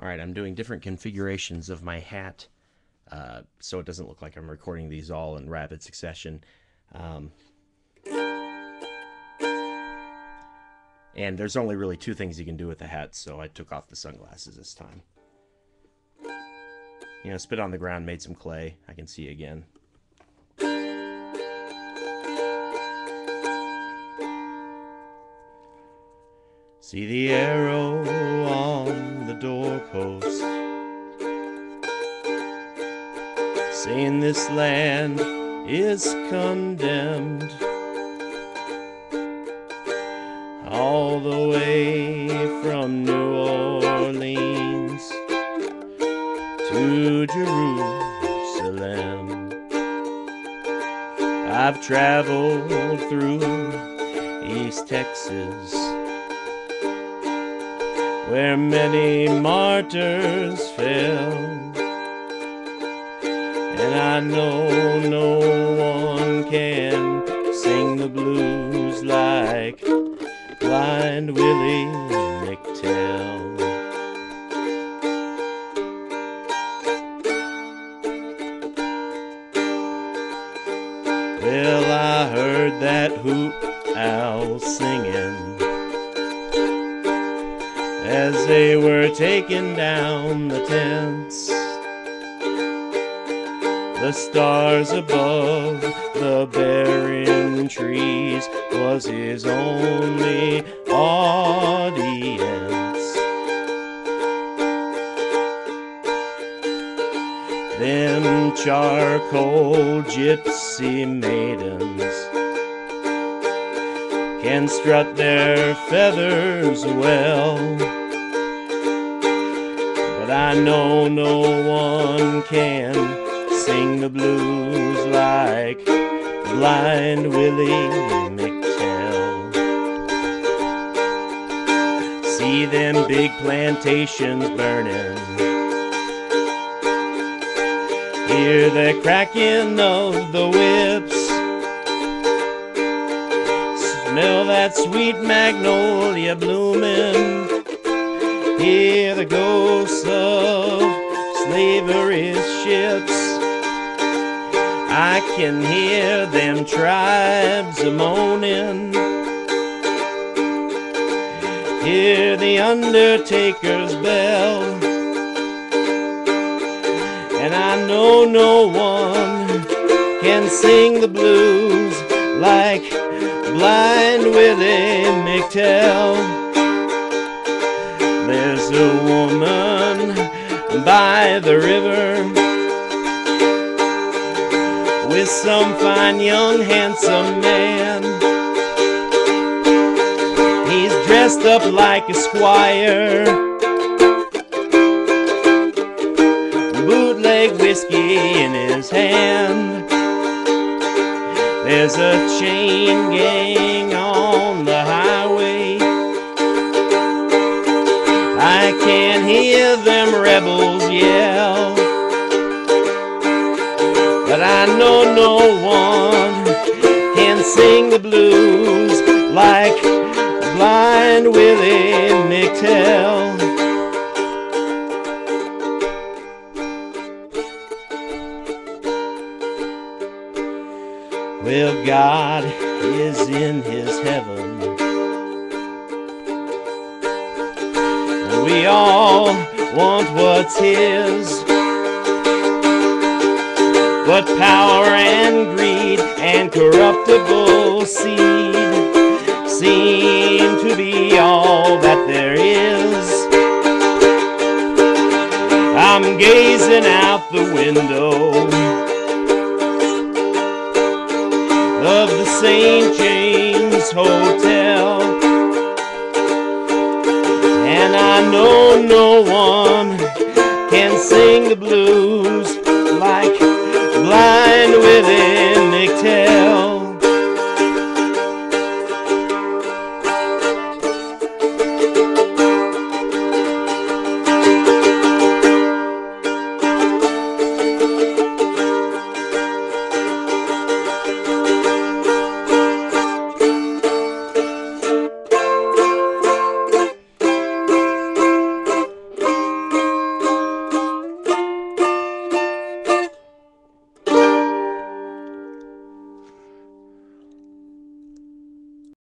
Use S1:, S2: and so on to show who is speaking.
S1: All right, I'm doing different configurations of my hat uh, so it doesn't look like I'm recording these all in rapid succession. Um, and there's only really two things you can do with the hat, so I took off the sunglasses this time. You know, spit on the ground, made some clay. I can see again. See the arrow doorpost, saying this land is condemned. All the way from New Orleans to Jerusalem. I've traveled through East Texas where many martyrs fell. And I know no one can sing the blues like Blind Willie McTell. Well, I heard that hoop owl singing as they were taking down the tents. The stars above the barren trees was his only audience. Them charcoal gypsy maidens can strut their feathers well. But I know no one can sing the blues like Blind Willie McTell. See them big plantations burning. Hear the cracking of the whips. Smell that sweet magnolia blooming. Hear the ghosts of slavery's ships. I can hear them tribes a moaning. Hear the undertaker's bell. And I know no one can sing the blues like Blind Willie McTell. By the river with some fine young handsome man. He's dressed up like a squire. Bootleg whiskey in his hand. There's a chain gang on the can hear them rebels yell. But I know no one can sing the blues like Blind Willie McTell. Well, God is in his heaven. We all want what's his. But power and greed and corruptible seed seem to be all that there is. I'm gazing out the window of the St. James Hotel. Know no one can sing the blues